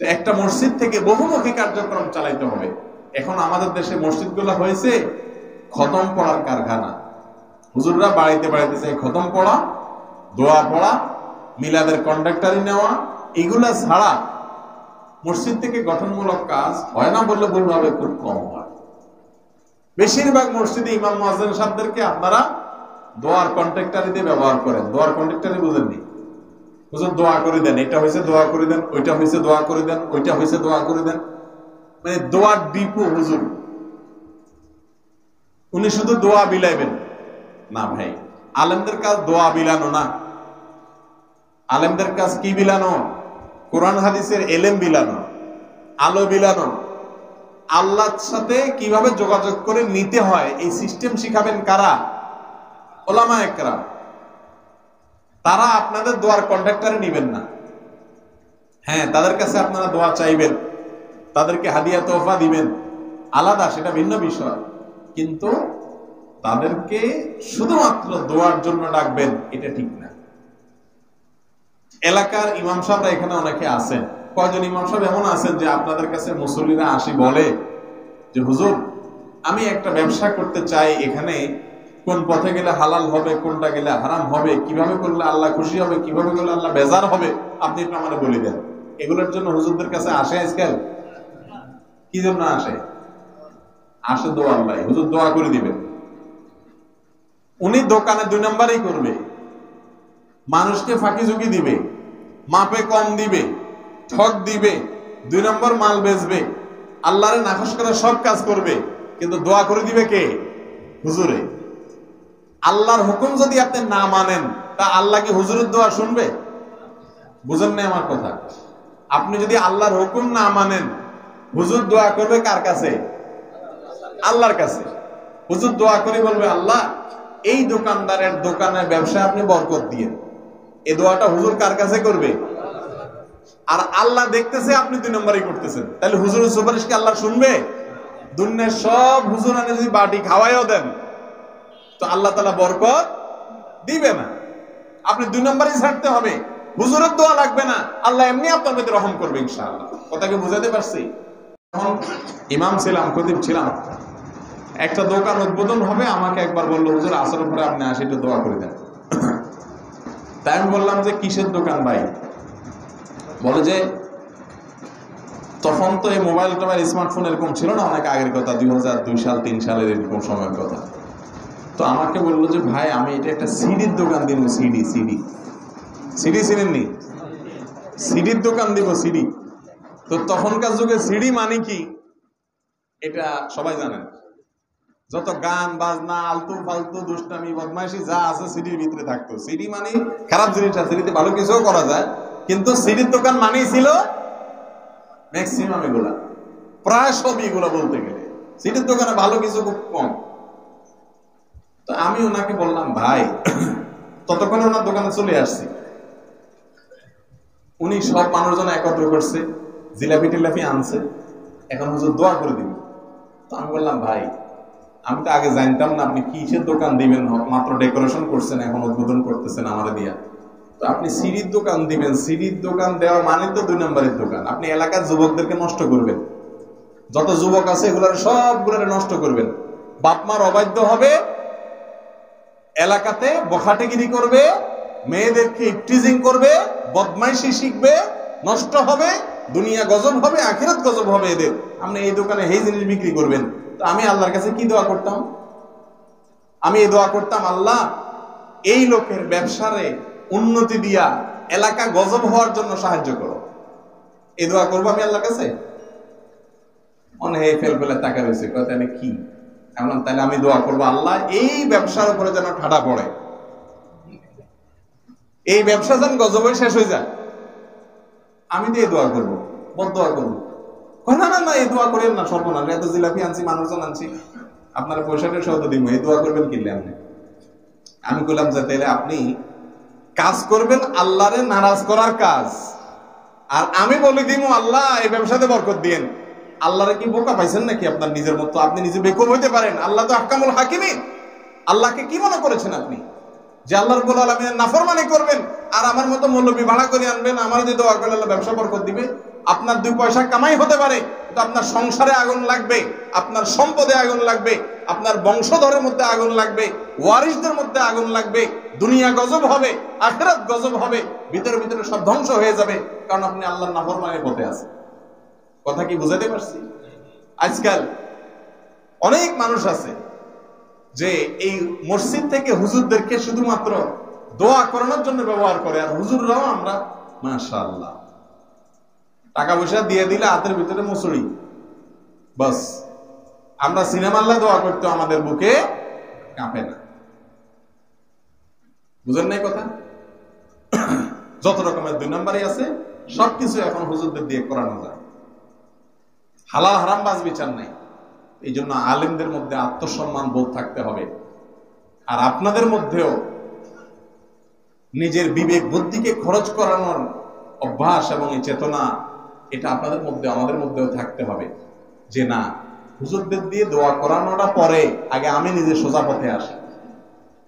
একটা মসজিদ থেকে বহুমুখী কার্যক্রম চালাইতে হবে। এখন আমাদের দেশে মসজিদগুলো হয়েছে খতম পড়ার কারখানা। হুজুররা বাড়িতে বাড়িতে চাই খতম পড়া, দোয়া পড়া, মিলাদের কন্ডাক্টারি নেওয়া, এগুলা ছাড়া মসজিদ থেকে গঠনমূলক কাজ হয় না বললে ভুল হবে খুব কম হয়। বেশিরভাগ মসজিদে ইমাম মহাজেন সাহেবদেরকে আপনারা দোয়ার কন্ট্রাক্টারিতে ব্যবহার করেন। দোয়ার কন্ট্রাক্টারি বুঝেননি। হুজুর দোয়া করে দেন, এটা হয়েছে দোয়া করে দেন, ওইটা হয়েছে দোয়া করে দেন, ওইটা হয়েছে দোয়া করে দেন। মানে দোয়ার ডিপো হুজুর। উনি শুধু দোয়া বিলাইবেন। না ভাই, আলেমদের কাজ দোয়া বিলানো না। আলেমদের কাজ কি বিলানো? কোরআন হাদিসের এলেম বিলানো, আলো বিলানো। আল্লাহর সাথে কীভাবে যোগাযোগ করে নিতে হয়, এই সিস্টেম শিখাবেন কারা? ওলামা একরা তারা আপনাদের দোয়ার কন্ট্রাক্টারে নিবেন না। হ্যাঁ তাদের কাছে আপনারা দোয়া চাইবেন। তাদেরকে হাদিয়া তোফা দিবেন। আলাদা, সেটা ভিন্ন বিষয়। কিন্তু তাদেরকে শুধুমাত্র দোয়ার জন্য ডাকবেন, এটা ঠিক না। এলাকার ইমাম সাহেবরা এখানে অনেকে আছেন। কয়জন ইমাম সাহেব এমন আছেন যে আপনাদের কাছে মুসল্লিরা আসি বলে যে, হুজুর, আমি একটা ব্যবসা করতে চাই এখানে কোন পথে গেলে হালাল হবে, কোনটা গেলে হারাম হবে, কীভাবে করলে আল্লাহ খুশি হবে, কীভাবে করলে আল্লাহ বেজার হবে, আপনি একটু আমাদের বলে দেন। এগুলোর জন্য হুজুরদের কাছে আসে আজকাল? কি জন্য আসে? আসে দোয়া আল্লাহ হুজুর দোয়া করে দিবেন। উনি দোকানে দুই নম্বরই করবে। মানুষকে ফাঁকি ঝুঁকি দিবে, মাপে কম দিবে ঠক দিবে, দুই নম্বর মাল বেচবে, আল্লাহরে নাকশ করে সব কাজ করবে, কিন্তু দোয়া করে দিবে কে? হুজুরে। আল্লাহর হুকুম যদি আপনি না মানেন, তা আল্লাহ কি হুজুরের দোয়া শুনবে? বুঝেন না আমার কথা। আপনি যদি আল্লাহর হুকুম না মানেন, হুজুর দোয়া করবে কার কাছে? আল্লাহর কাছে। হুজুর দোয়া করে বলবে, আল্লাহ, এই দোকানদারের দোকানের ব্যবসায় আপনি বরকত দিয়ে এ দোয়াটা হুজুর কার কাছে করবে? আর আল্লাহ দেখতেছে আপনি দুই নম্বরই করতেছেন। তাহলে হুজুরের সুপারিশ কি আল্লাহ শুনবে? দুনিয়ার সব হুজুর আনে যদি বাটি খাওয়াইও দেন তো আল্লাহ তালা বরকত দিবে না। আপনি দুই নম্বরই ছাড়তে হবে। হুজুরের দোয়া লাগবে না। আল্লাহ এমনি আপনার মধ্যে রহম করবে ইনশাআল্লাহ। কথাকে বুঝাতে পারছি? ইমাম ছিলাম, খতিব ছিলাম। একটা দোকান উদ্বোধন হবে, আমাকে একবার বলল, হুজুর আসর পরে আপনি আসে একটু দোয়া করে দেন। তাই আমি বললাম যে, কিসের দোকান ভাই? বলে যে, তখন তো এই মোবাইল টোবাইল স্মার্টফোন এরকম ছিল না, অনেক আগের কথা, দুই হাজার দুই সাল, তিন সালের এরকম সময়ের কথা। তো আমাকে বলল যে, ভাই, আমি এটা একটা সিডির দোকান দিব, সিডি সিডি। সিডি চিনেননি সিডির দোকান দিব, সিডি। তো তখনকার যুগে সিডি মানে কি? এটা সবাই জানেন যত গান, বাজনা, আলতু ফালতু, দুষ্টামি, বদমাইশি, যা আছে সিডির ভিতরে থাকতো। সিডি মানে খারাপ জিনিসটা সিডিতে ভালো কিছুও করা যায়। কিন্তু সিডির দোকান মানেই ছিল ম্যাক্সিমাম এগুলা। প্রায় সব এগুলো বলতে গেলে। সিডির দোকানে ভালো কিছু খুব কম। তো আমি ওনাকে বললাম, ভাই, ততক্ষণে ওনার দোকানে চলে আসছি। উনি সব মানুষজন একত্র করছে, জিলাপি টিলাপি আনছে। এখন হুজুর দোয়া করে দিবে। তো আমি বললাম, ভাই, আমি তো আগে জানতাম না আপনি কিসের দোকান দিবেন? মাত্র ডেকোরেশন করছেন, এখন উদ্বোধন করতেছেন আমাদের দিয়া। তো আপনি সিঁড়ির দোকান দিবেন। সিঁড়ির দোকান দেওয়া মানে তো দুই নম্বরের দোকান। আপনি এলাকার যুবকদেরকে নষ্ট করবেন। যত যুবক আছে এগুলোর সবগুলোরে নষ্ট করবেন। বাপমার অবাধ্য হবে এলাকাতে বখাটেগিরি করবে, মেয়েদেরকে ইপটিজিং করবে, বদমাইশি শিখবে, নষ্ট হবে, দুনিয়া গজব হবে, আখিরাত গজব হবে এদের। আপনি এই দোকানে এই জিনিস বিক্রি করবেন। তো আমি আল্লাহর কাছে কি দোয়া করতাম? আমি এই দোয়া করতাম, আল্লাহ, এই লোকের ব্যবসারে উন্নতি দিয়া এলাকা গজব হওয়ার জন্য সাহায্য করো। এই দোয়া করব আমি আল্লাহর কাছে? হয় ফেল ফেলে টাকা রয়েছে তাহলে কি? এমন তাহলে আমি দোয়া করব, আল্লাহ এই ব্যবসার উপরে যেন ঠাডা পড়ে। এই ব্যবসা যেন গজবে শেষ হয়ে যায়। আমি দিয়ে দোয়া করব, বদ দোয়া করব। না না না, এই দোয়া করেন না, সর্বনাশ। এত জিলাপি আনছি, মানুষজন আনছি। আপনার পয়সাটা তো দিব, এই দোয়া করবেন কিনলে আপনি? আমি বললাম যে, তাহলে আপনি কাজ করবেন আল্লাহরে নারাজ করার কাজ। আর আমি বলে দিব আল্লাহ, এই ব্যবসাতে বরকত দিয়েন। আল্লাহরে কি বোকা পাইছেন নাকি আপনার নিজের মতো? আপনি নিজে বেকুব হইতে পারেন। আল্লাহ তো আহকামুল হাকিমি আল্লাহকে কি মনে করেছেন আপনি? যে আল্লাহ রব্বুল আলমিনের নাফরমানি করবেন আর আমার মতো মৌলবী ভাড়া করে আনবেন, আমার যদি দোয়া করলে আল্লাহ ব্যবসা বরকত দিবে। আপনার দুই পয়সা কামাই হতে পারে, কিন্তু আপনার সংসারে আগুন লাগবে, আপনার সম্পদে আগুন লাগবে, আপনার বংশধরের মধ্যে আগুন লাগবে ওয়ারিসদের মধ্যে আগুন লাগবে, দুনিয়া গজব হবে, আখেরাত গজব হবে, ভিতরে ভিতরে সব ধ্বংস হয়ে যাবে, কারণ আপনি আল্লাহর নাফরমানের পথে আছেন। কথা কি বুঝাতে পারছি? আজকাল অনেক মানুষ আছে যে এই মসজিদ থেকে হুজুরদেরকে শুধুমাত্র দোয়া করানোর জন্য ব্যবহার করে, আর হুজুররাও আমরা, মাশাআল্লাহ। টাকা পয়সা দিয়ে দিলে হাতের ভিতরে মুসুরি। বাস, আমরা সিনেমাল্লা দোয়া করতে আমাদের বুকে কাঁপে না। বুঝেন নাই কথা? যত রকমের দুই নম্বরই আছে, সবকিছু এখন হুজুরদের দিয়ে করানো যায়। হালাল হারাম বাজ বিচার নাই। এই জন্য আলেমদের মধ্যে আত্মসম্মান বোধ থাকতে হবে। আর আপনাদের মধ্যেও নিজের বিবেক বুদ্ধিকে খরচ করানোর অভ্যাস এবং এই চেতনা, এটা আপনাদের মধ্যে, আমাদের মধ্যেও থাকতে হবে। যে না, হুজুরদের দিয়ে দোয়া করানোটা পরে, আগে আমি নিজে সোজা পথে আসি।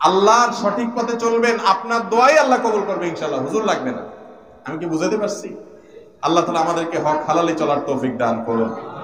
আল্লাহর সঠিক পথে চলবেন, আপনার দোয়াই আল্লাহ কবুল করবে ইনশাল্লাহ হুজুর লাগবে না। আমি কি বুঝাতে পারছি? আল্লাহ তালা আমাদেরকে হক হালালে চলার তৌফিক দান করুন।